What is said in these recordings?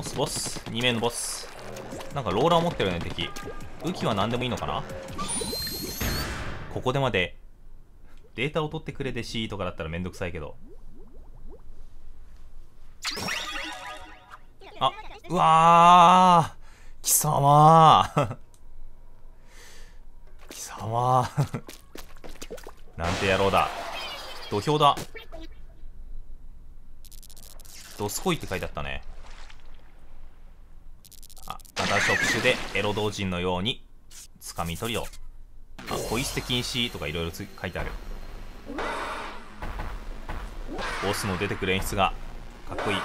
ボスボス。2名のボス。なんかローラー持ってるね敵。武器は何でもいいのかな？ここでまでデータを取ってくれで C とかだったらめんどくさいけど。あうわー。貴様 貴様 なんて野郎だ。土俵だ。ドスコイって書いてあったね。また触手でエロ同人のように掴み取りを。あポイ捨て禁止とかいろいろ書いてある。ボスの出てくる演出がかっこいい。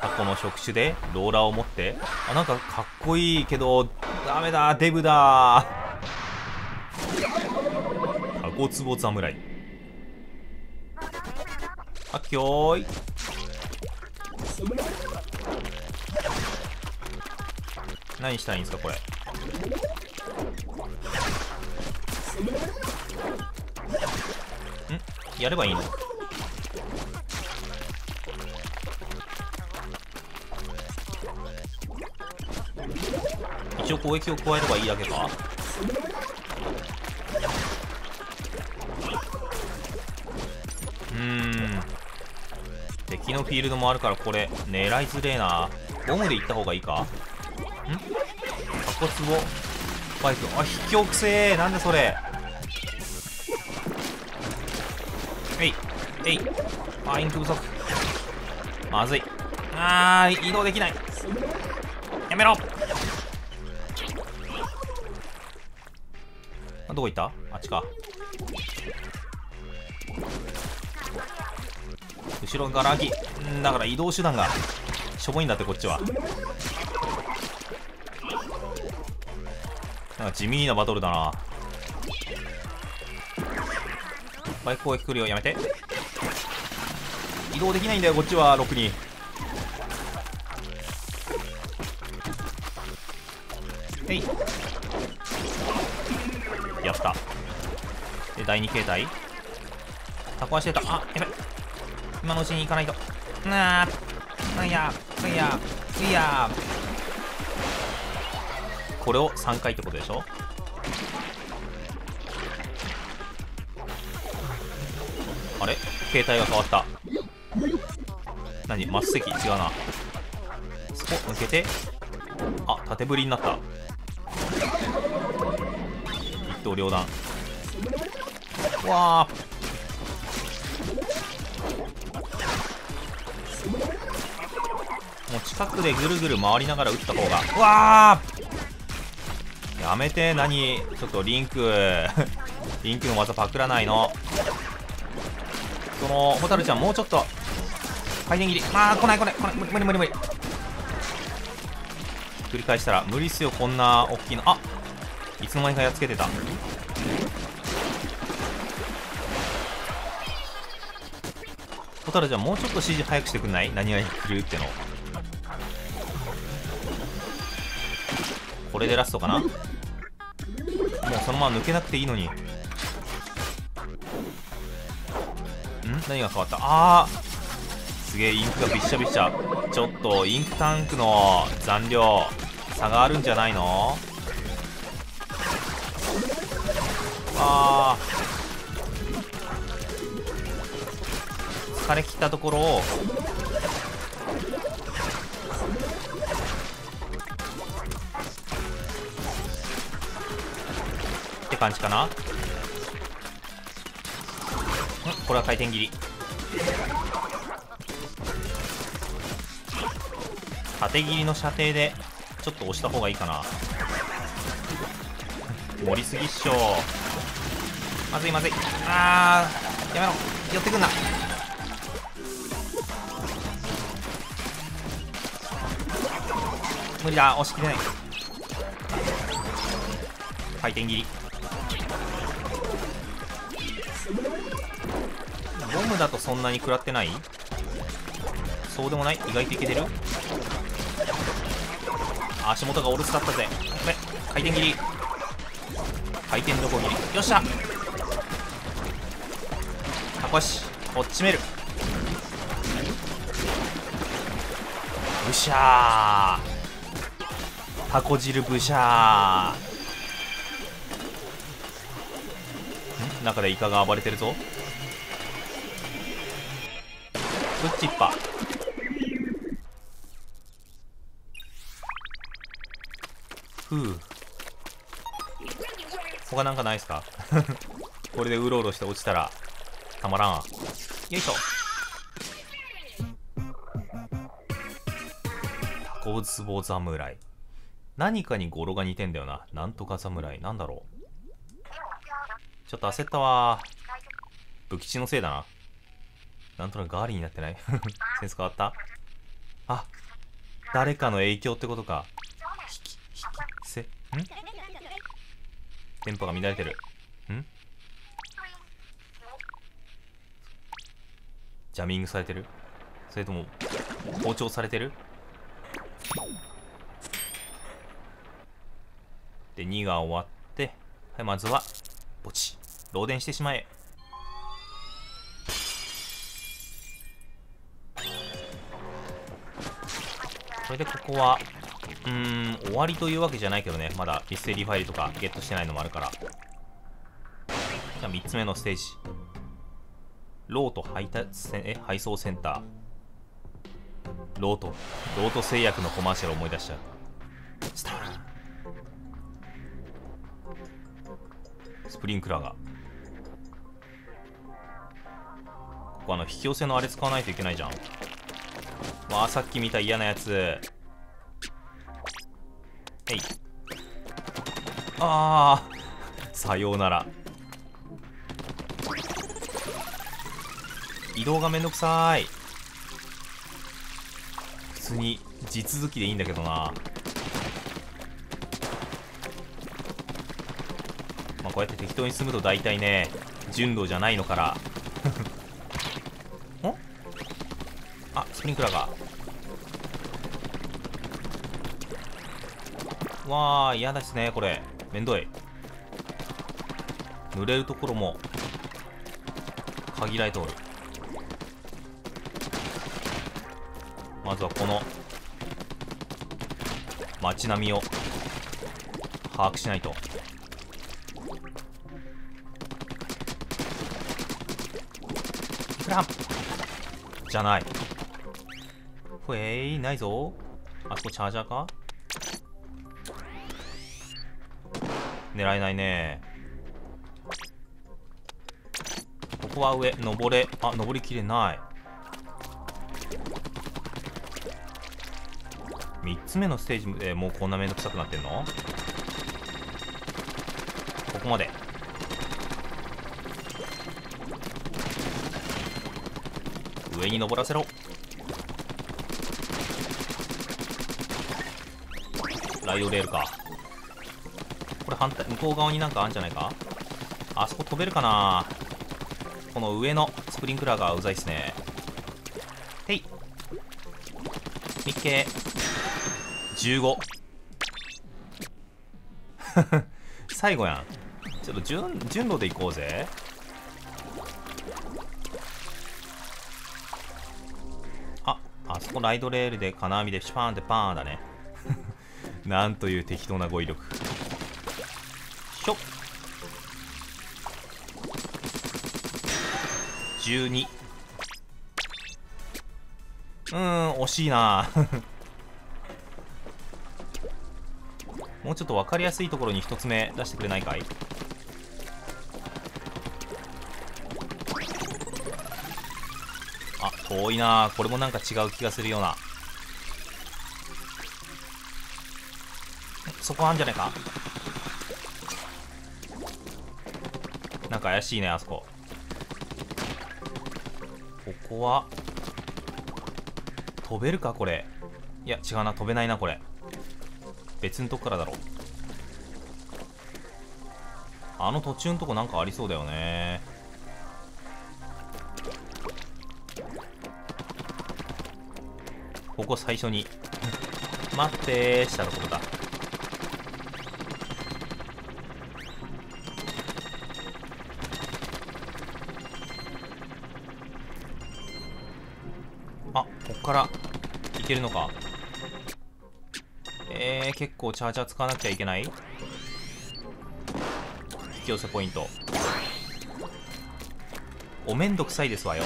タコの触手でローラーを持ってあなんかかっこいいけどダメだデブだ。タコツボ侍。あきょーい。何したらいいんですかこれ？ん？やればいいの？一応攻撃を加えればいいだけか？敵のフィールドもあるからこれ狙いづれえな。ボムで行った方がいいか？ん？タコツボバイク。あ引き奥せえ。なんでそれ。えいえい。あインク不足まずい。あー移動できない。やめろ。あどこ行った？あっちか。後ろから空き。だから移動手段が。しょぼいんだってこっちは。なんか地味なバトルだな。バイク攻撃来るよやめて。移動できないんだよこっちはろくに。えい。やった。で第2形態。タコ足出た。あやべ。今のうちに行かないと。なあなんやなんやいや。これを3回ってことでしょ？あれ？携帯が変わった。何？末席？違うな。そこ抜けて。あ縦振りになった。一刀両断。わあもう近くでぐるぐる回りながら撃った方が。うわあやめて何？ちょっとリンク。リンクの技パクらないの。そのホタルちゃんもうちょっと。回転切り。まあ来ない来ない来ない。無理無理無理繰り返したら無理っすよこんな大きいの。あいつの間にかやっつけてたタルちゃんもうちょっと指示早くしてくんない？何が来るっての。これでラストかな？もうそのまま抜けなくていいのに。ん？何が変わった？あー！すげえインクがびっしゃびっしゃ。ちょっとインクタンクの残量差があるんじゃないの？あー！疲れ切ったところをって感じかな。これは回転切り。縦切りの射程でちょっと押した方がいいかな。盛りすぎっしょ。まずいまずい。あーやめろ。寄ってくんな。無理だ。押し切れない。回転切り。ボムだとそんなに食らってない？そうでもない？意外といけてる？足元がオルスだったぜ。これ回転切り。回転どこ切り？よっしゃ。タコシ落ちめる。シャー。タコ汁ブシャー中でイカが暴れてるぞ。プッチッパふう。他なんかないっすか？これでうろうろして落ちたらたまらん。よいしょ。タコツボ侍。何かに語呂が似てんだよな。なんとか侍。なんだろう。ちょっと焦ったわ。武吉のせいだな。なんとなくガーリーになってない？センス変わった？あ誰かの影響ってことか。引き引きせん？テンポが乱れてる。ん？ジャミングされてる？それとも包丁されてる？で2が終わってはいまずはポチ漏電してしまえ。これでここはうーん終わりというわけじゃないけどね。まだミステリーファイルとかゲットしてないのもあるから。じゃあ3つ目のステージ。ロート配達え配送センター。ロート。ロート製薬のコマーシャルを思い出しちゃう。スタプリンクラーが。ここあの引き寄せのあれ使わないといけないじゃん。わあさっき見た嫌なやつ。えいああ さようなら。移動がめんどくさい。普通に地続きでいいんだけどな。こうやって適当に進むと大体ね順路じゃないのから。んあスプリンクラーが。わあ嫌ですねこれ。めんどい。濡れるところも限られておる。まずはこの街並みを把握しないと。フランじゃない。ほえいないぞ。あそこチャージャーか？狙えないね。ここは上登れ。あ登りきれない。3つ目のステージでもうこんなめんどくさくなってんの？ここまで。上に登らせろ。ライドレールか。これ反対向こう側になんかあるんじゃないか？あそこ飛べるかな？この上のスプリンクラーがうざいっすね。へいみっけ15最後やん。ちょっと順順路で行こうぜ。あそこライドレールで金網でシュパーンってパーンだね。なんという適当な語彙力。ひょ。っ12うーん惜しいな。もうちょっと分かりやすいところに一つ目出してくれないかい？あ遠いな。これもなんか違う気がするような。そこあんじゃないか？なんか怪しいねあそこ。ここは飛べるかこれ？いや違うな。飛べないなこれ。別のとこからだろう。あの途中のとこなんかありそうだよね。ここ最初に。待ってーしたらここだ。あこっからいけるのか。えー、結構チャージャー使わなくちゃいけない？引き寄せポイント。おめんどくさいですわよ。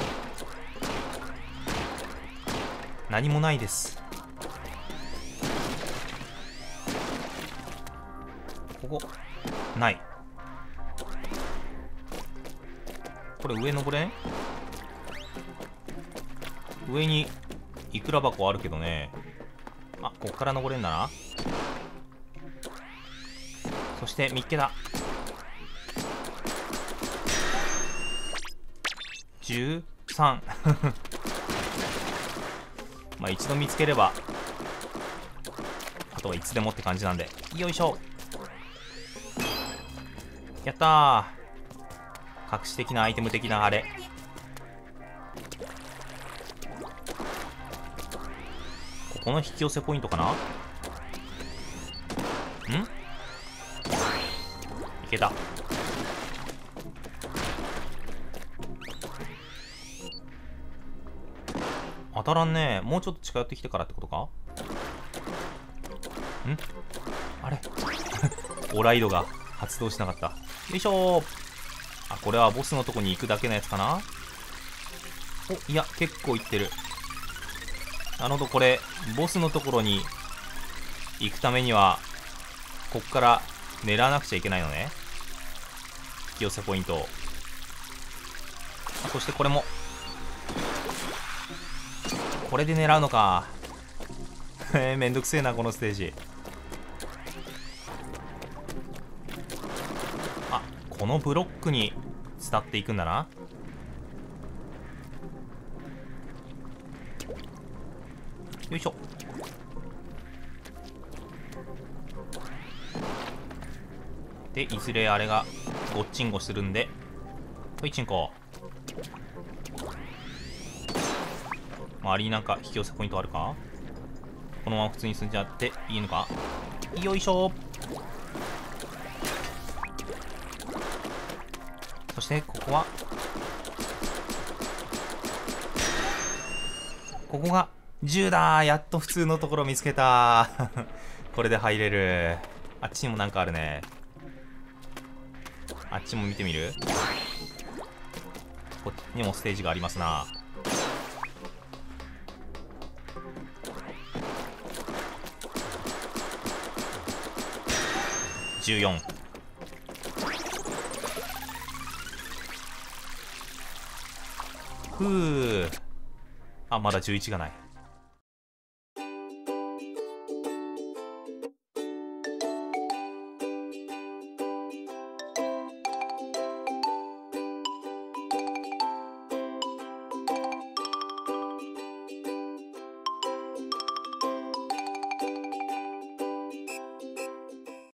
何もないです。ここ。ない。これ上登れん？上にいくら箱あるけどね。あこっから登れんだな。そしてみっけだ。13まあ一度見つければあとはいつでもって感じなんで。よいしょ。やったー。隠し的なアイテム的なあれ。ここの引き寄せポイントかな？ん？いけた。当たらんね。もうちょっと近寄ってきてからってことか？ん？あれ？オライドが発動しなかった。よいしょ。あこれはボスのとこに行くだけのやつかな？おいや結構行ってる。なるほど。これボスのところに行くためにはこっから狙わなくちゃいけないのね。引き寄せポイント。そしてこれも。これで狙うのか。えー、めんどくせえなこのステージ。あこのブロックに伝っていくんだな。よいしょ。でいずれあれがごっちんごするんでほいちんこ。周りになんか引き寄せポイントあるか？このまま普通に進んじゃっていいのか？よいしょ。そしてここはここが10だ。やっと普通のところ見つけた。これで入れる。あっちにもなんかあるね。あっちも見てみる？こっちにもステージがありますな。14ふう。あまだ11がない。